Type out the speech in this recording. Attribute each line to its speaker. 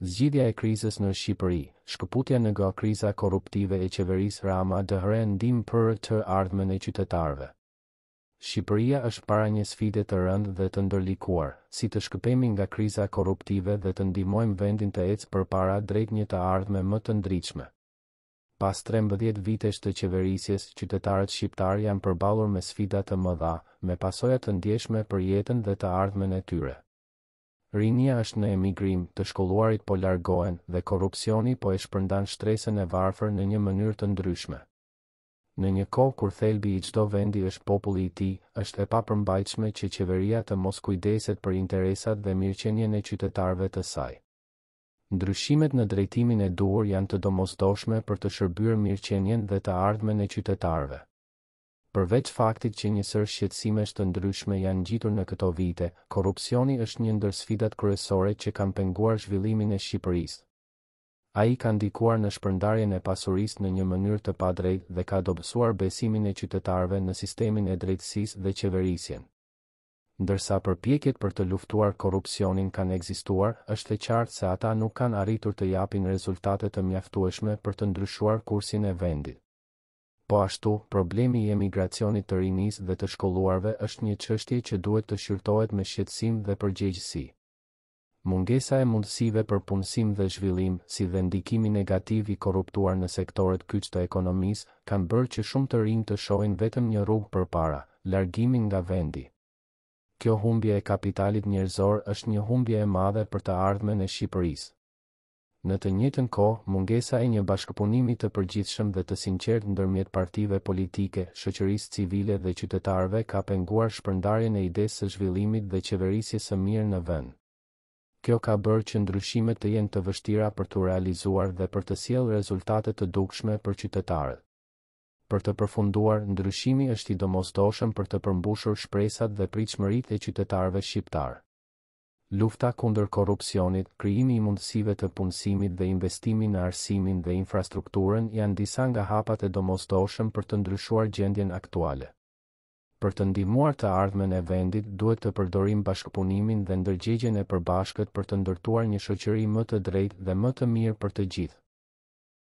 Speaker 1: Zgjidhja e krizës në Shqipëri, shkëputja nga kriza korruptive e qeverisë Rama dhe ndihmë për të ardhmen e qytetarëve. Shqipëria është para një sfide të rëndë dhe të ndërlikuar, si të shkëpemi nga kriza korruptive dhe të ndihmojmë vendin të ecë përpara drejt një të ardhme më të ndritshme. Pas trembëdhjetë vitesh të qeverisjes, qytetarët shqiptarë janë përballur me sfida të mëdha, me pasoja të ndjeshme për jetën dhe të ardhmen e tyre. Rinia është në emigrim, të shkolluarit po largohen dhe korrupsioni po e shpërndan shtresën e varfër në një mënyrë të ndryshme. Në një kohë kur thelbi i çdo vendi është populli i tij, është e papërmbajtshme që qeveria të mos kujdeset për interesat dhe mirëqenien e qytetarëve të saj. Ndryshimet në drejtimin e duhur janë të domosdoshme për të shërbyer mirëqenien dhe të ardhmen e qytetarëve. Përveç faktit që një sërë shqetësimesh të ndryshme janë ngjitur në këto vite, korrupsioni është një ndër sfidat kryesore që kanë penguar zhvillimin e Shqipërisë. Ai ka ndikuar në shpërndarjen e pasurisë në një mënyrë të padrejtë dhe ka dobësuar besimin e qytetarëve në sistemin e drejtësisë dhe qeverisjen. Ndërsa përpjekjet për të luftuar korrupsionin kanë ekzistuar, është e qartë se ata nuk kanë arritur të japin rezultate të mjaftueshme për të ndryshuar kursin e vendit. Po ashtu, problemi i emigracionit të rinisë dhe të shkolluarve është një çështje që duhet të shqyrtohet me shqetësim dhe përgjegjësi. Mungesa e mundësive për punësim dhe zhvillim, si dhe ndikimi negativ i korruptuar në sektorët kyç të ekonomisë, kanë bërë që shumë të rinj të shohin vetëm një rrugë përpara, largimin nga vendi. Kjo humbje e kapitalit njerëzor është një humbje e madhe për të ardhmen e Shqipërisë. Në të njëjtën kohë, mungesa e një bashkëpunimi të përgjithshëm dhe të sinqertë ndërmjet partive politike, shoqërisë civile dhe qytetarëve ka penguar shpërndarjen e idesë së zhvillimit dhe qeverisjes së mirë në vend. Kjo ka bërë që ndryshimet të jenë të vështira për t'u realizuar dhe për të sjellë rezultate të dukshme për qytetarët. Për të përfunduar, ndryshimi është i domosdoshëm për të përmbushur shpresat dhe pritshmëritë e qytetarëve shqiptarë. Lufta kundër korrupsionit, krijimi i mundësive të punësimit dhe investimi në arsimin dhe infrastrukturën janë disa nga hapat e domosdoshëm për të ndryshuar gjendjen aktuale. Për të ndihmuar të ardhmen e vendit duhet të përdorim bashkëpunimin dhe ndërgjegjen e përbashkët për të ndërtuar një shoqëri më të drejtë dhe më të mirë për të gjithë.